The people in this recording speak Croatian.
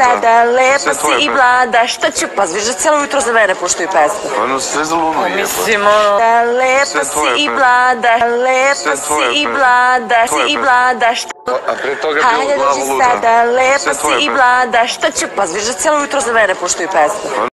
sada, lepa si i mlada, šta ću, pa zviš da cijelo jutro za mene puštaju pesme. Ono, sve za lunu je. Mislim, ono... Da, lepa si i mlada, lepa si i mlada, si i mlada, šta... A pre toga je bilo glavu luda. Hajde, sada, lepa si i mlada, šta ću, pa zviš da cijelo jutro za mene puštaju pesme.